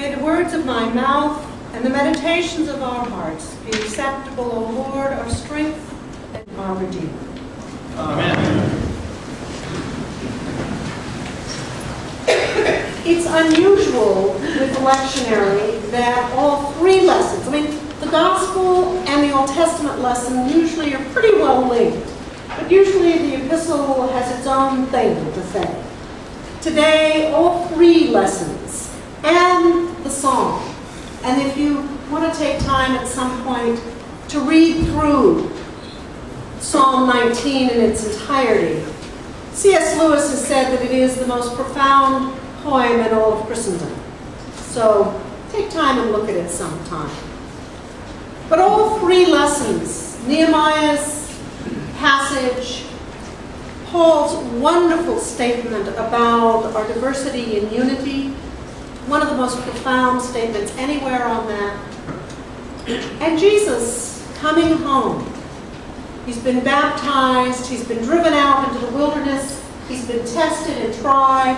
May the words of my mouth and the meditations of our hearts be acceptable, O Lord, our strength and our Redeemer. Amen. It's unusual with the lectionary that all three lessons, I mean, the Gospel and the Old Testament lesson usually are pretty well linked, but usually the epistle has its own thing to say. Today, all three lessons and the song. And if you want to take time at some point to read through Psalm 19 in its entirety, C.S. Lewis has said that it is the most profound poem in all of Christendom. So take time and look at it sometime. But all three lessons, Nehemiah's passage, Paul's wonderful statement about our diversity and unity, one of the most profound statements anywhere on that, and Jesus coming home. He's been baptized, he's been driven out into the wilderness, he's been tested and tried,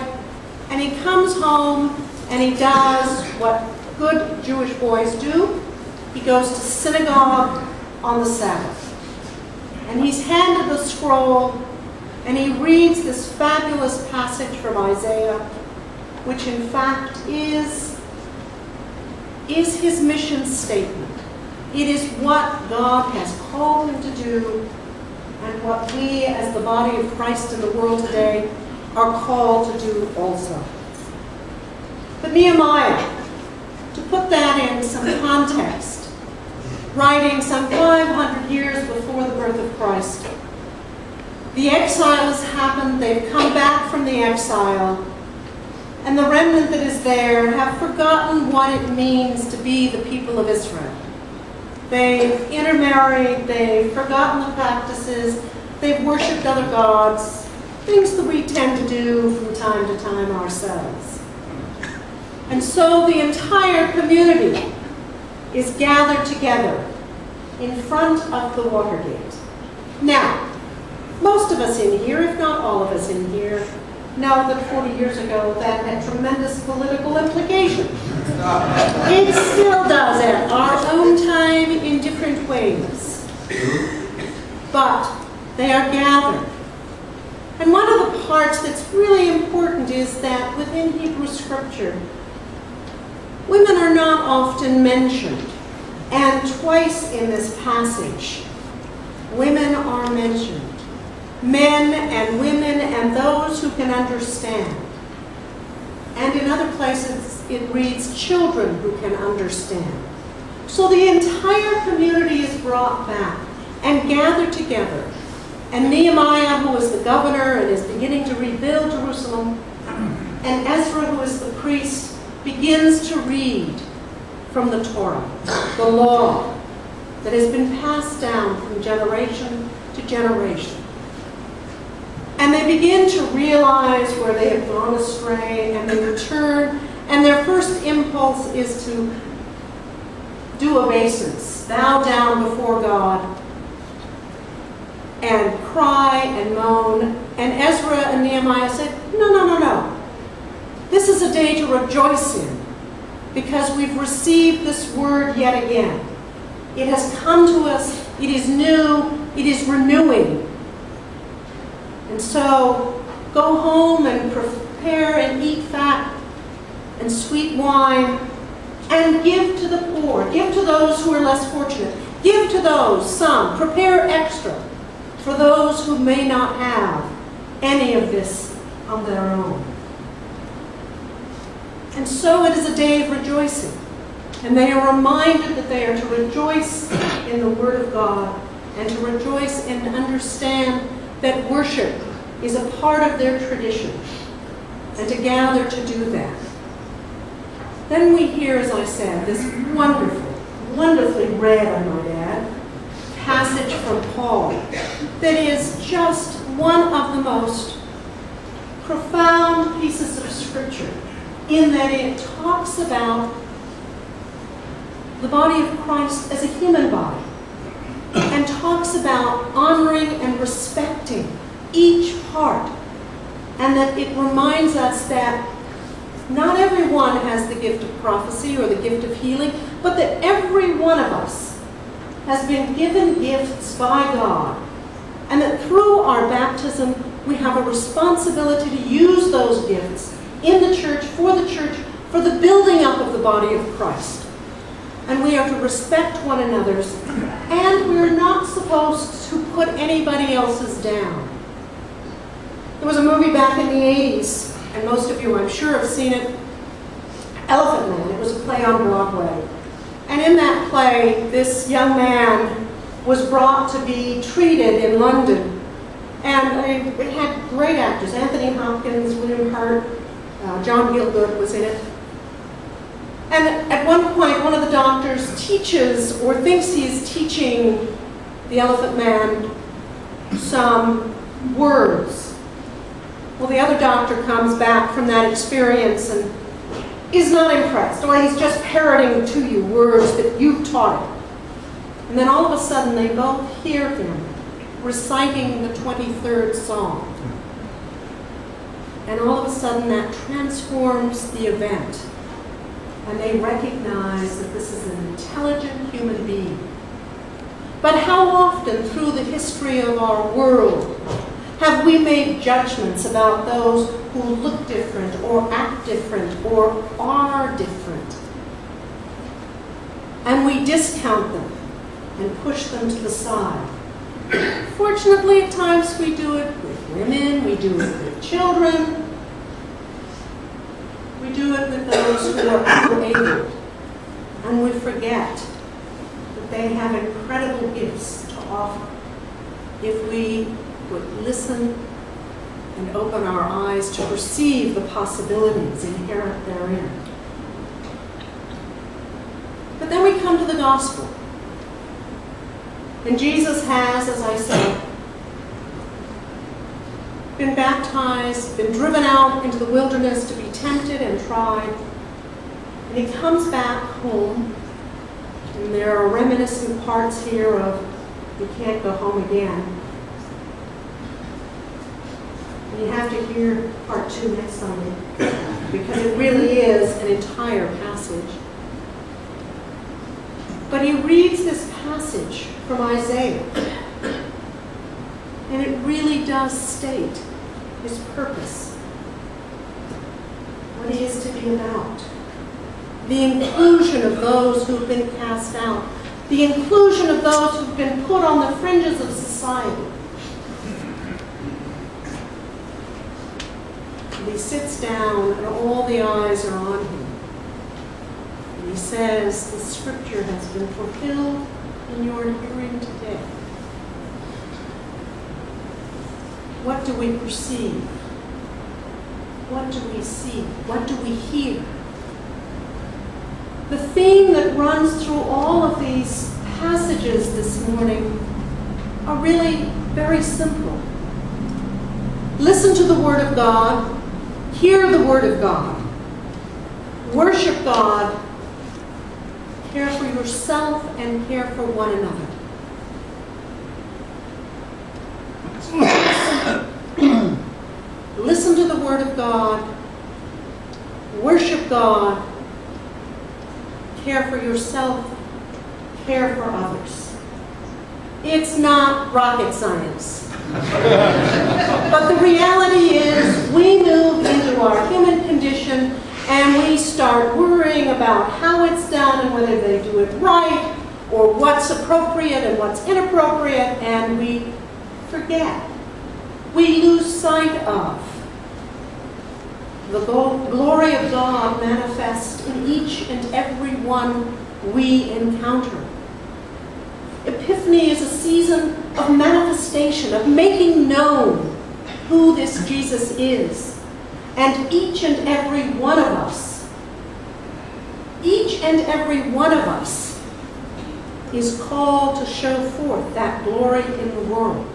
and he comes home and he does what good Jewish boys do. He goes to synagogue on the Sabbath. And he's handed the scroll and he reads this fabulous passage from Isaiah, which in fact is, is his mission statement. It is what God has called him to do and what we as the body of Christ in the world today are called to do also. But Nehemiah, to put that in some context, writing some 500 years before the birth of Christ, the exile has happened, they've come back from the exile, and the remnant that is there have forgotten what it means to be the people of Israel. They've intermarried, they've forgotten the practices, they've worshipped other gods, things that we tend to do from time to time ourselves. And so the entire community is gathered together in front of the Watergate. Now, most of us in here, if not all of us in here, know that 40 years ago that had tremendous political implications. It still does at our own time in different ways. But they are gathered. And one of the parts that's really important is that within Hebrew scripture, women are not often mentioned. And twice in this passage, women are mentioned. Men and women and those who can understand. And in other places, it reads children who can understand. So the entire community is brought back and gathered together. And Nehemiah, who is the governor and is beginning to rebuild Jerusalem, and Ezra, who is the priest, begins to read from the Torah, the law that has been passed down from generation to generation. And they begin to realize where they have gone astray, and they return, and their first impulse is to do obeisance, bow down before God, and cry and moan. And Ezra and Nehemiah said, No, no, no, no. This is a day to rejoice in because we've received this word yet again. It has come to us, it is new, it is renewing. And so go home and prepare and eat fat and sweet wine and give to the poor, give to those who are less fortunate, give to those, some, prepare extra for those who may not have any of this on their own. And so it is a day of rejoicing. And they are reminded that they are to rejoice in the Word of God and to rejoice and understand that worship is a part of their tradition and to gather to do that. Then we hear, as I said, this wonderful, wonderfully read, I might add, passage from Paul that is just one of the most profound pieces of scripture in that it talks about the body of Christ as a human body about honoring and respecting each part and that it reminds us that not everyone has the gift of prophecy or the gift of healing, but that every one of us has been given gifts by God, and that through our baptism we have a responsibility to use those gifts in the church, for the church, for the building up of the body of Christ. And we are to respect one another's, and we're not supposed to put anybody else's down. There was a movie back in the 80s and most of you, I'm sure, have seen it, Elephant Man. It was a play on Broadway. And in that play, this young man was brought to be treated in London. And it had great actors, Anthony Hopkins, William Hurt, uh, John Gielgud was in it. And at one point, one of the doctors teaches or thinks he's teaching the elephant man some words well, the other doctor comes back from that experience and is not impressed, or he's just parroting to you words that you've taught him. And then all of a sudden they both hear him reciting the 23rd Psalm. And all of a sudden that transforms the event. And they recognize that this is an intelligent human being. But how often through the history of our world have we made judgments about those who look different or act different or are different? And we discount them and push them to the side. Fortunately, at times we do it with women, we do it with children, we do it with those who are unable, and we forget that they have incredible gifts to offer if we would listen and open our eyes to perceive the possibilities inherent therein. But then we come to the gospel. And Jesus has, as I said, been baptized, been driven out into the wilderness to be tempted and tried. And he comes back home, and there are reminiscent parts here of he can't go home again. You have to hear part two next Sunday because it really is an entire passage. But he reads this passage from Isaiah, and it really does state his purpose, what he is to be about. The inclusion of those who've been cast out, the inclusion of those who've been put on the fringes of society. And he sits down and all the eyes are on him. And he says, the scripture has been fulfilled in your hearing today. What do we perceive? What do we see? What do we hear? The theme that runs through all of these passages this morning are really very simple. Listen to the Word of God Hear the word of God. Worship God. Care for yourself and care for one another. Listen to the word of God. Worship God. Care for yourself. Care for others. It's not rocket science. but the reality is we move into our human condition and we start worrying about how it's done and whether they do it right or what's appropriate and what's inappropriate and we forget. We lose sight of the glory of God manifest in each and every one we encounter. Epiphany is a season of manifestation, of making known who this Jesus is. And each and every one of us, each and every one of us is called to show forth that glory in the world.